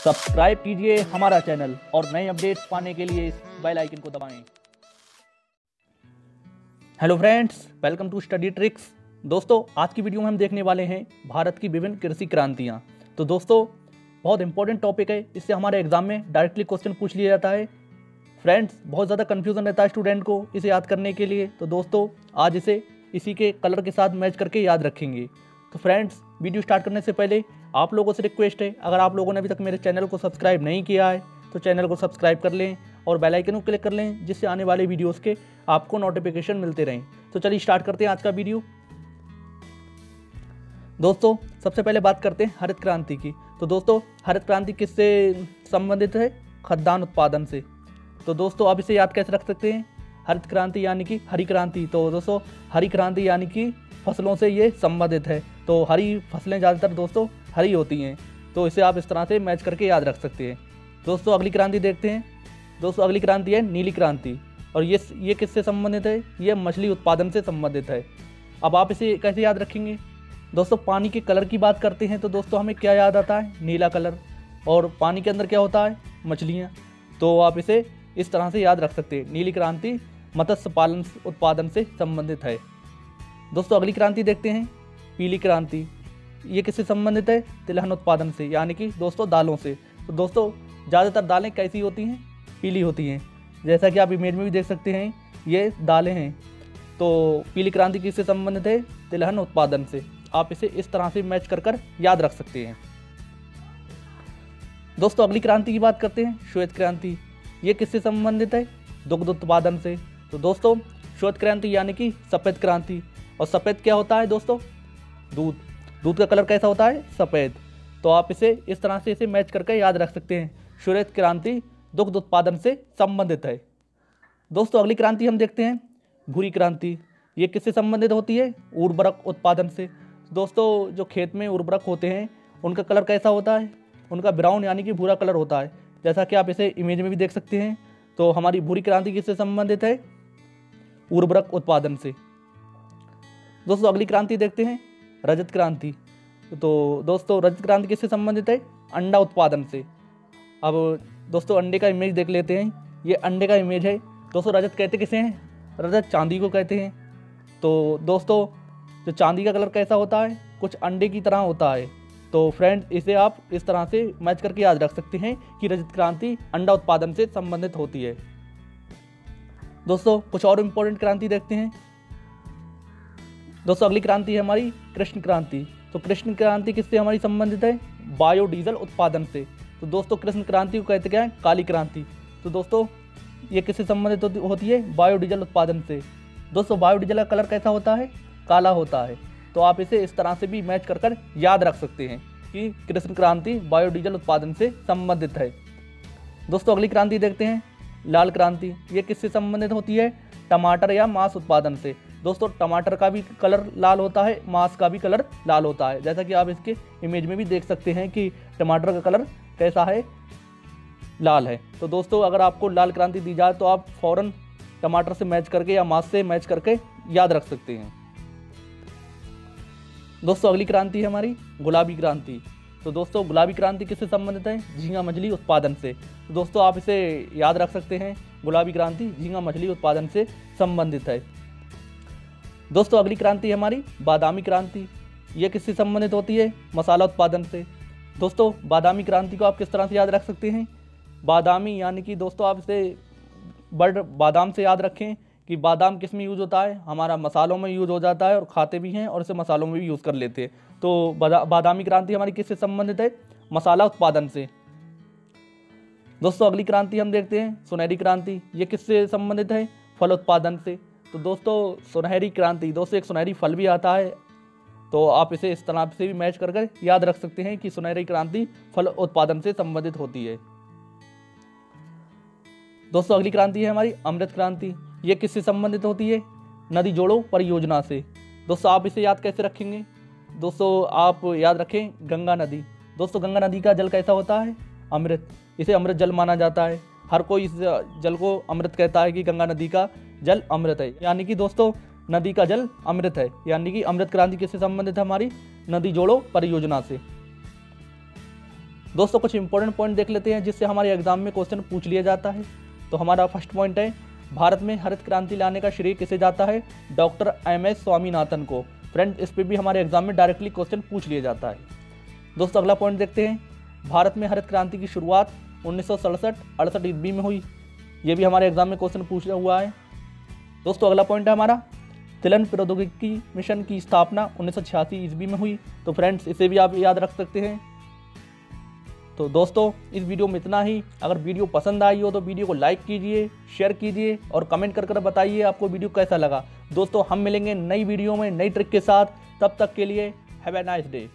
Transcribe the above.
Subscribe कीजिए हमारा channel और नए अपडेट्स पाने के लिए इस बेल आइकन को दबाएँ। Hello friends, welcome to study tricks. दोस्तों, आज की वीडियो में हम देखने वाले हैं भारत की विभिन्न कृषि क्रांतियाँ। तो दोस्तों, बहुत इंपॉर्टेंट टॉपिक है। इससे हमारे एग्ज़ाम में डायरेक्टली क्वेश्चन पूछ लिया जाता है। फ्रेंड्स बहुत ज़्यादा कन्फ्यूज़न रहता है स्टूडेंट को इसे याद करने के लिए। तो दोस्तों, आज इसे इसी के कलर के साथ मैच करके याद रखेंगे। तो फ्रेंड्स वीडियो स्टार्ट करने से पहले आप लोगों से रिक्वेस्ट है, अगर आप लोगों ने अभी तक मेरे चैनल को सब्सक्राइब नहीं किया है तो चैनल को सब्सक्राइब कर लें और बेल आइकन को क्लिक कर लें, जिससे आने वाले वीडियोस के आपको नोटिफिकेशन मिलते रहें। तो चलिए स्टार्ट करते हैं आज का वीडियो दोस्तों, सबसे पहले बात करते हैं हरित क्रांति की। तो दोस्तों, हरित क्रांति किससे संबंधित है? खाद्यान्न उत्पादन से। तो दोस्तों, आप इसे याद कैसे रख सकते हैं? हरित क्रांति यानी कि हरी क्रांति। तो दोस्तों, हरी क्रांति यानी कि फ़सलों से ये संबंधित है। तो हरी फ़सलें ज़्यादातर दोस्तों हरी होती हैं तो इसे आप इस तरह से मैच करके याद रख सकते हैं। दोस्तों, अगली क्रांति देखते हैं। दोस्तों, अगली क्रांति है नीली क्रांति। और ये ये किससे संबंधित है? ये मछली उत्पादन से संबंधित है। अब आप इसे कैसे याद रखेंगे? दोस्तों, पानी के कलर की बात करते हैं तो दोस्तों, हमें क्या याद आता है? नीला कलर। और पानी के अंदर क्या होता है? मछलियाँ। तो आप इसे इस तरह से याद रख सकते हैं। नीली क्रांति मत्स्य पालन उत्पादन से संबंधित है। दोस्तों, अगली क्रांति देखते हैं। पीली क्रांति। ये किससे संबंधित है? तिलहन उत्पादन से, यानी कि दोस्तों दालों से। तो दोस्तों, ज़्यादातर दालें कैसी होती हैं? पीली होती हैं। जैसा कि आप इमेज में भी देख सकते हैं, ये दालें हैं। तो पीली क्रांति किससे संबंधित है? तिलहन उत्पादन से। आप इसे इस तरह से मैच कर कर याद रख सकते हैं। दोस्तों, अगली क्रांति की बात करते हैं, श्वेत क्रांति। ये किससे संबंधित है? दुग्ध उत्पादन से। तो दोस्तों, श्वेत क्रांति यानी कि सफ़ेद क्रांति। और सफ़ेद क्या होता है दोस्तों? दूध। दूध का कलर कैसा होता है? सफ़ेद। तो आप इसे इस तरह से इसे मैच करके याद रख सकते हैं। श्वेत क्रांति दुग्ध उत्पादन से संबंधित है। दोस्तों, अगली क्रांति हम देखते हैं। भूरी क्रांति। ये किससे संबंधित होती है? उर्वरक उत्पादन से। दोस्तों, जो खेत में उर्वरक होते हैं, उनका कलर कैसा होता है? उनका ब्राउन यानी कि भूरा कलर होता है। जैसा कि आप इसे इमेज में भी देख सकते हैं। तो हमारी भूरी क्रांति किससे संबंधित है? उर्वरक उत्पादन से। दोस्तों, अगली क्रांति देखते हैं। रजत क्रांति। तो दोस्तों, रजत क्रांति किससे संबंधित है? अंडा उत्पादन से। अब दोस्तों, अंडे का इमेज देख लेते हैं। ये अंडे का इमेज है। दोस्तों, रजत कहते किसे हैं? रजत चांदी को कहते हैं। तो दोस्तों, जो चांदी का कलर कैसा होता है? कुछ अंडे की तरह होता है। तो फ्रेंड इसे आप इस तरह से मैच करके याद रख सकते हैं कि रजत क्रांति अंडा उत्पादन से संबंधित होती है। दोस्तों, कुछ और इम्पोर्टेंट क्रांति देखते हैं। दोस्तों, अगली क्रांति है हमारी कृष्ण क्रांति। तो कृष्ण क्रांति किससे हमारी संबंधित है? बायोडीजल उत्पादन से। तो दोस्तों, कृष्ण क्रांति को कहते क्या है? काली क्रांति। तो दोस्तों, ये किससे संबंधित होती है? बायोडीजल उत्पादन से। दोस्तों, बायोडीजल का कलर कैसा होता है? काला होता है। तो आप इसे इस तरह से भी मैच कर कर याद रख सकते हैं कि कृष्ण क्रांति बायोडीजल उत्पादन से संबंधित है। दोस्तों, अगली क्रांति देखते हैं। लाल क्रांति, ये किससे संबंधित होती है? टमाटर या मांस उत्पादन से। दोस्तों, टमाटर का भी कलर लाल होता है, मांस का भी कलर लाल होता है। जैसा कि आप इसके इमेज में भी देख सकते हैं कि टमाटर का कलर कैसा है, लाल है। तो दोस्तों, अगर आपको लाल क्रांति दी जाए तो आप फ़ौरन टमाटर से मैच करके या मांस से मैच करके याद रख सकते हैं। दोस्तों, अगली क्रांति है हमारी, गुलाबी क्रांति। तो दोस्तों, गुलाबी क्रांति किससे संबंधित है? झींगा मछली उत्पादन से। तो दोस्तों, आप इसे याद रख सकते हैं, गुलाबी क्रांति झींगा मछली उत्पादन से संबंधित है। दोस्तों, अगली क्रांति हमारी, बादामी क्रांति। ये किससे संबंधित होती है? मसाला उत्पादन से। दोस्तों, बादामी क्रांति को आप किस तरह से याद रख सकते हैं? बादामी यानी कि दोस्तों, आप इसे बर्ड बादाम से याद रखें कि बादाम किसमें यूज़ होता है? हमारा मसालों में यूज़ हो जाता है और खाते भी हैं और इसे मसालों में भी यूज़ कर लेते हैं। तो बादामी क्रांति हमारी किससे संबंधित है? मसाला उत्पादन से। दोस्तों, अगली क्रांति हम देखते हैं, सुनहरी क्रांति। ये किससे संबंधित है? फल उत्पादन से। तो दोस्तों, सुनहरी क्रांति। दोस्तों, एक सुनहरी फल भी आता है। तो आप इसे इस तरह से भी मैच कर कर याद रख सकते हैं कि सुनहरी क्रांति फल उत्पादन से संबंधित होती है। दोस्तों, अगली क्रांति है हमारी अमृत क्रांति। ये किससे संबंधित होती है? नदी जोड़ो परियोजना से। दोस्तों, आप इसे याद कैसे रखेंगे? दोस्तों, आप याद रखें गंगा नदी। दोस्तों, गंगा नदी का जल कैसा होता है? अमृत। इसे अमृत जल माना जाता है। हर कोई इस जल को अमृत कहता है कि गंगा नदी का जल अमृत है। यानी कि दोस्तों, नदी का जल अमृत है। यानी कि अमृत क्रांति किससे संबंधित है हमारी? नदी जोड़ो परियोजना से। दोस्तों, कुछ इंपॉर्टेंट पॉइंट देख लेते हैं, जिससे हमारे एग्ज़ाम में क्वेश्चन पूछ लिया जाता है। तो हमारा फ़र्स्ट पॉइंट है, भारत में हरित क्रांति लाने का श्रेय किसे जाता है? डॉक्टर एम एस स्वामीनाथन को। फ्रेंड इस पर भी हमारे एग्ज़ाम में डायरेक्टली क्वेश्चन पूछ लिया जाता है। दोस्तों, अगला पॉइंट देखते हैं। भारत में हरित क्रांति की शुरुआत उन्नीस सौ ईस्वी में हुई। ये भी हमारे एग्ज़ाम में क्वेश्चन पूछा हुआ है। दोस्तों, अगला पॉइंट है हमारा। तिलन प्रौद्योगिकी मिशन की स्थापना उन्नीस सौ छियासी ईस्वी में हुई। तो फ्रेंड्स इसे भी आप याद रख सकते हैं। तो दोस्तों, इस वीडियो में इतना ही। अगर वीडियो पसंद आई हो तो वीडियो को लाइक कीजिए शेयर कीजिए और कमेंट कर कर बताइए आपको वीडियो कैसा लगा। दोस्तों, हम मिलेंगे नई वीडियो में नई ट्रिक के साथ। तब तक के लिए हैव ए नाइस डे